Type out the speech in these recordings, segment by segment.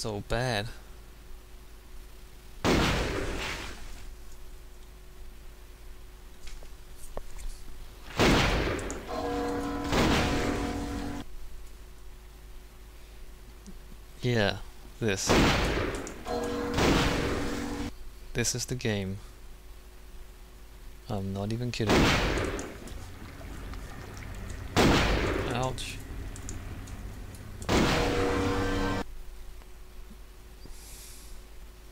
so bad. Yeah, this. This is the game. I'm not even kidding.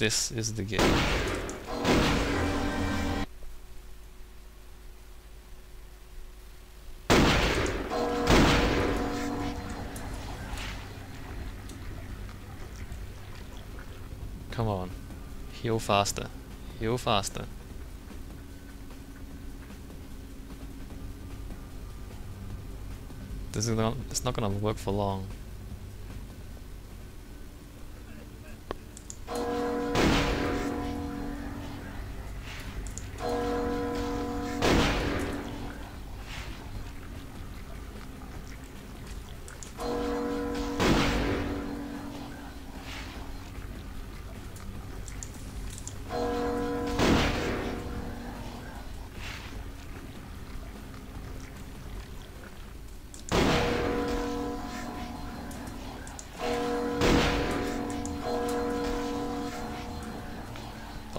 This is the game. Come on. Heal faster. Heal faster. This is not, it's not gonna work for long.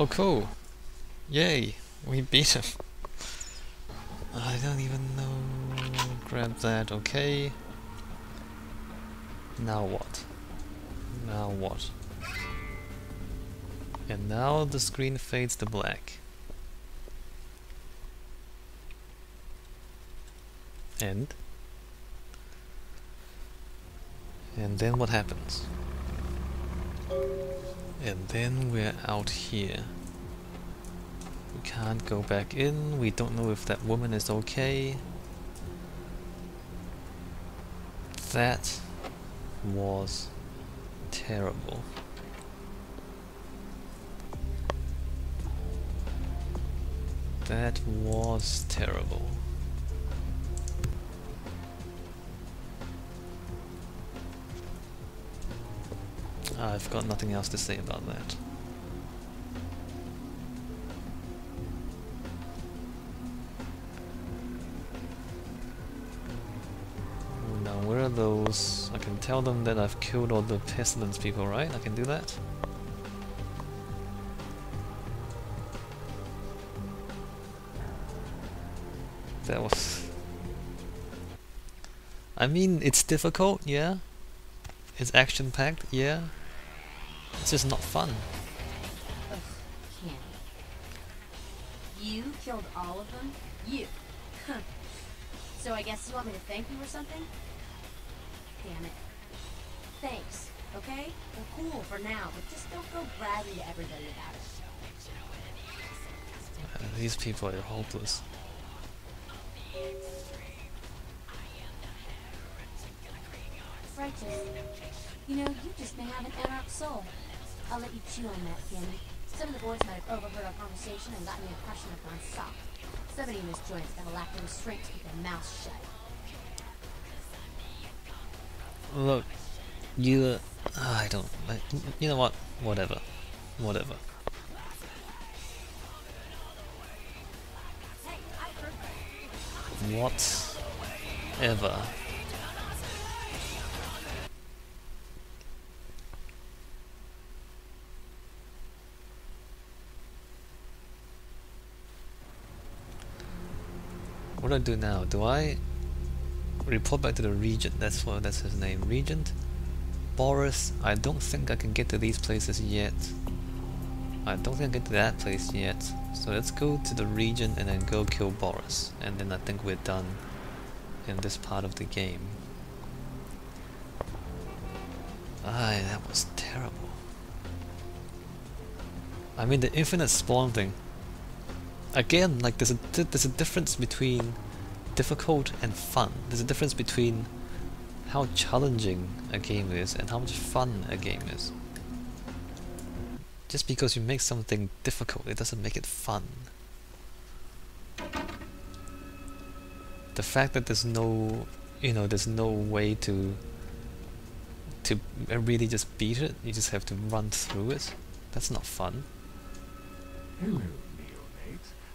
Oh cool! Yay! We beat him! I don't even know... Grab that, okay. Now what? Now what? And now the screen fades to black. And? And then what happens? And then we're out here. We can't go back in, we don't know if that woman is okay. That was terrible. That was terrible. I've got nothing else to say about that. Now where are those? I can tell them that I've killed all the pestilence people, right? I can do that? That was... I mean, it's difficult, yeah? It's action-packed, yeah? It's just not fun. Ugh. You killed all of them? You. Huh. so I guess you want me to thank you or something? Damn it. Thanks, okay? We're cool for now, but just don't go bragging to everybody about it. Uh, these people are hopeless. Righteous. You know, you just may have an anarch soul. I'll let you chew on that, Candy. Some of the boys might have overheard our conversation and gotten the impression I've gone soft. Somebody in this joint's got a lack of restraint to keep their mouth shut. Look, you... Uh, I don't... I, you know what? Whatever. Whatever. What do I do now? Do I report back to the regent? That's what that's his name. Regent? Boris, I don't think I can get to these places yet. I don't think I can get to that place yet. So let's go to the regent and then go kill Boris. And then I think we're done in this part of the game. Aye, that was terrible. I mean the infinite spawn thing. Again, like there's a there's a difference between difficult and fun. There's a difference between how challenging a game is and how much fun a game is. Just because you make something difficult, it doesn't make it fun. The fact that there's no, you know, there's no way to to uh, really just beat it, you just have to run through it. That's not fun. Hello.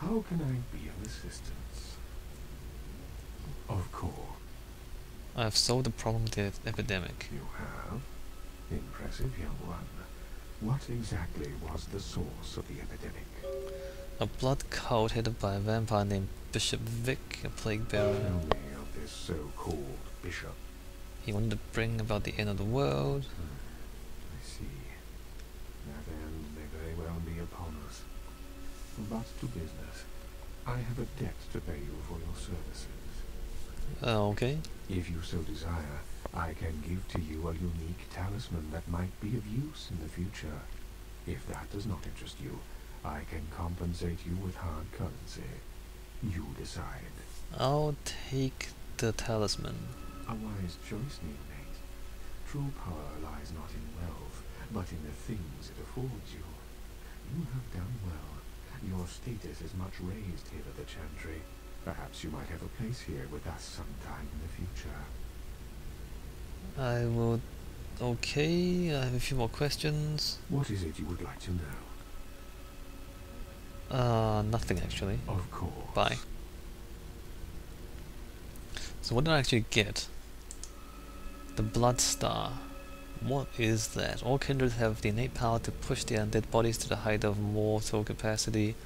How can I be of assistance? Of course, I've solved the problem with the epidemic. you have. Impressive, young one. What exactly was the source of the epidemic? A blood cult headed by a vampire named Bishop Vick, a plague bearer. Tell me of this so-called bishop. He wanted to bring about the end of the world. Hmm, I see. That But to business. I have a debt to pay you for your services. Uh, okay. If you so desire, I can give to you a unique talisman that might be of use in the future. If that does not interest you, I can compensate you with hard currency. You decide. I'll take the talisman. A wise choice, neonate. True power lies not in wealth, but in the things it affords you. You have done well. Your status is much raised here at the Chantry. Perhaps you might have a place here with us sometime in the future. I will... Okay, I have a few more questions. What is it you would like to know? Uh, nothing actually. Of course. Bye. So what did I actually get? The Bloodstar. What is that? All kindreds have the innate power to push their undead bodies to the height of mortal capacity,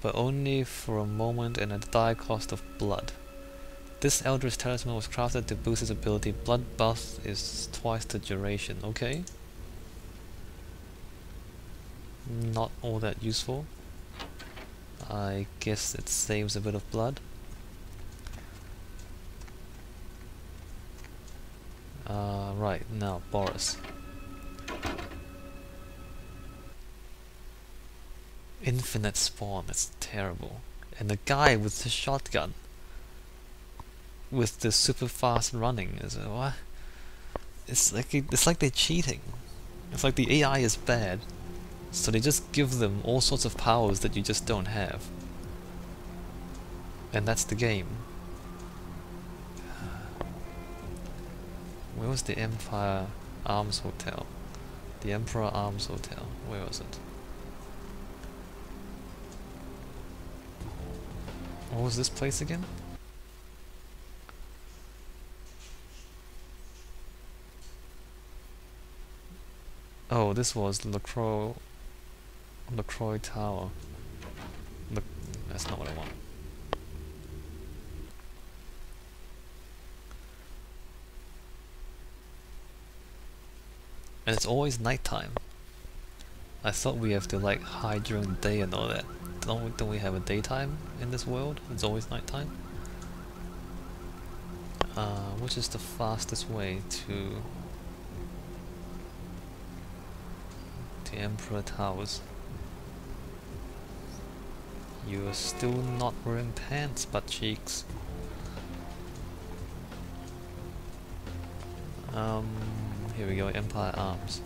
but only for a moment and at the dire cost of blood. This Eldritch Talisman was crafted to boost its ability. Blood Buff is twice the duration. Okay. Not all that useful. I guess it saves a bit of blood. Uh, right, now, Boris. Infinite spawn, that's terrible. And the guy with the shotgun. With the super fast running is uh, what? It's like it's like they're cheating. It's like the AI is bad. So they just give them all sorts of powers that you just don't have. And that's the game. Where was the Empire Arms Hotel? The Emperor Arms Hotel. Where was it? What was this place again? Oh, this was the LaCroix LaCroix Tower. Look, that's not what I want. And it's always nighttime. I thought we have to like hide during the day and all that. Don't we, don't we have a daytime in this world? It's always nighttime. Uh, which is the fastest way to the Emperor Towers? You are still not wearing pants, butt cheeks. Um, here we go, Empire Arms.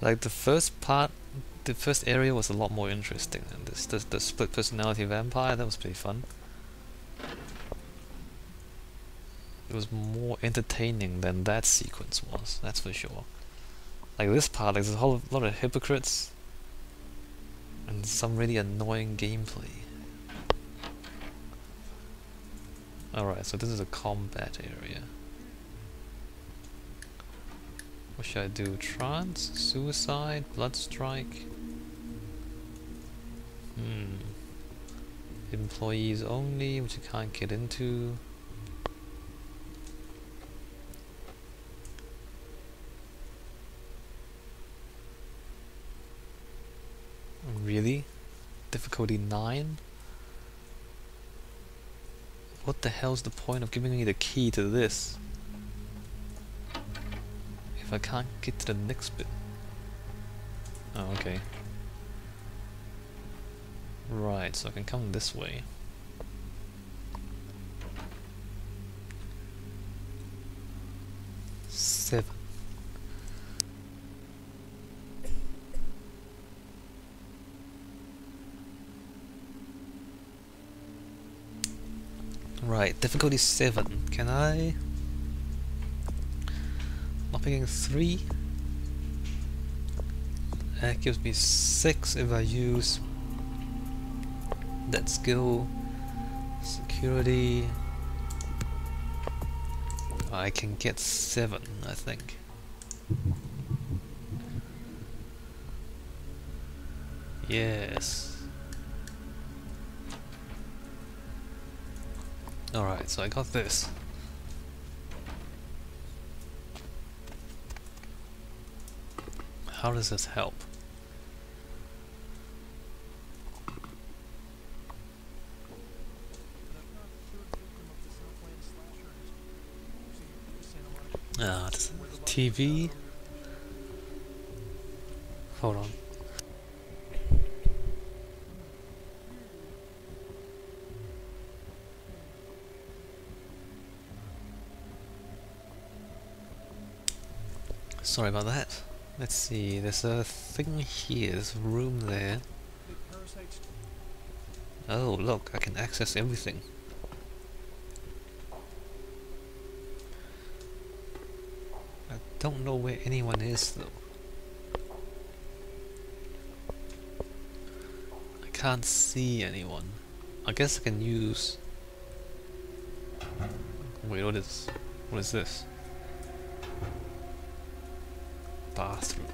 Like the first part, the first area was a lot more interesting, and this, the, the split personality vampire that was pretty fun. It was more entertaining than that sequence was, that's for sure. Like this part, like, there's a whole lot of hypocrites and some really annoying gameplay. Alright, so this is a combat area. What should I do? Trance? Suicide? Blood strike? Hmm. Employees only, which you can't get into. Really? Difficulty 9? What the hell's the point of giving me the key to this? If I can't get to the next bit. Oh, okay. Right, so I can come this way. Seven. Right, difficulty 7. Can I... Not picking 3? That gives me 6 if I use that skill. Security... I can get 7, I think. Yes. Alright, so I got this. How does this help? Ah, TV. Hold on. Sorry about that. Let's see, there's a thing here, there's a room there. Oh, look, I can access everything. I don't know where anyone is, though. I can't see anyone. I guess I can use... Wait, what is... What is this? Bathroom.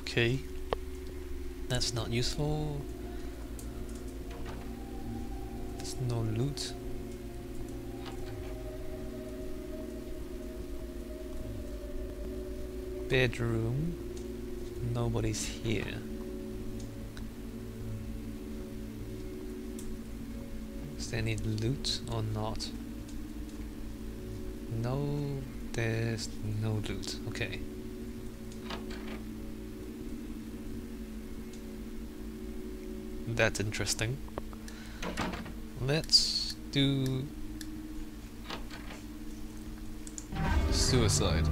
Okay, that's not useful. There's no loot. Bedroom. Nobody's here. Any loot or not? No, there's no loot. Okay. That's interesting. Let's do suicide.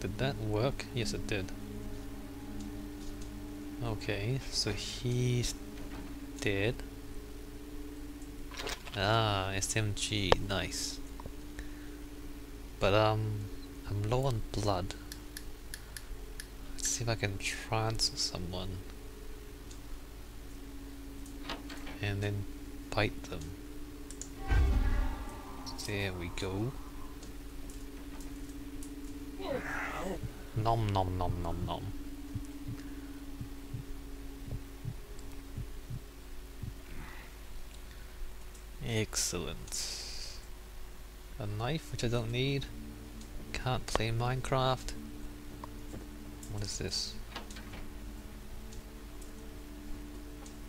Did that work? Yes, it did. Okay, so he's dead. Ah, SMG, nice. But um, I'm low on blood. Let's see if I can trance someone. And then bite them. There we go. Nom nom nom nom nom. Excellent. A knife, which I don't need. Can't play Minecraft. What is this?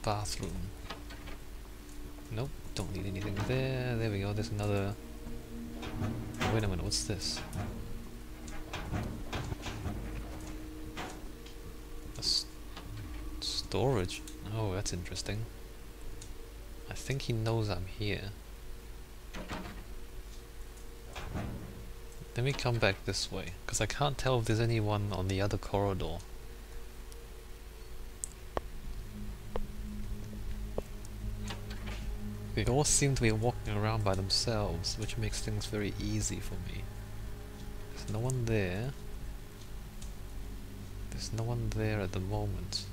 Bathroom. Nope, don't need anything there. There we go, there's another... Wait a minute, what's this? A storage. Oh, that's interesting. I think he knows I'm here. Let me come back this way, because I can't tell if there's anyone on the other corridor. They all seem to be walking around by themselves, which makes things very easy for me. There's no one there. There's no one there at the moment.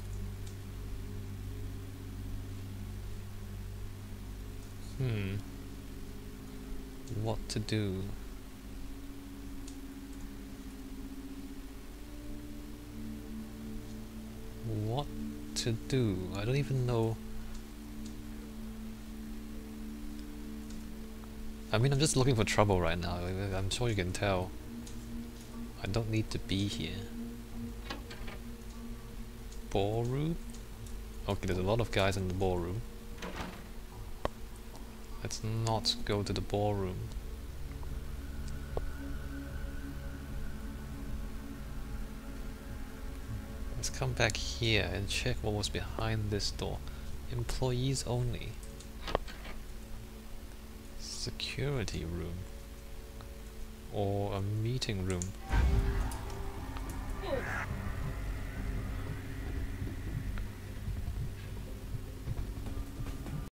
Hmm. What to do? What to do? I don't even know. I mean, I'm just looking for trouble right now. I'm sure you can tell. I don't need to be here. Ballroom? Okay, there's a lot of guys in the ballroom. Let's not go to the ballroom. Let's come back here and check what was behind this door. Employees only. Security room. or a meeting room.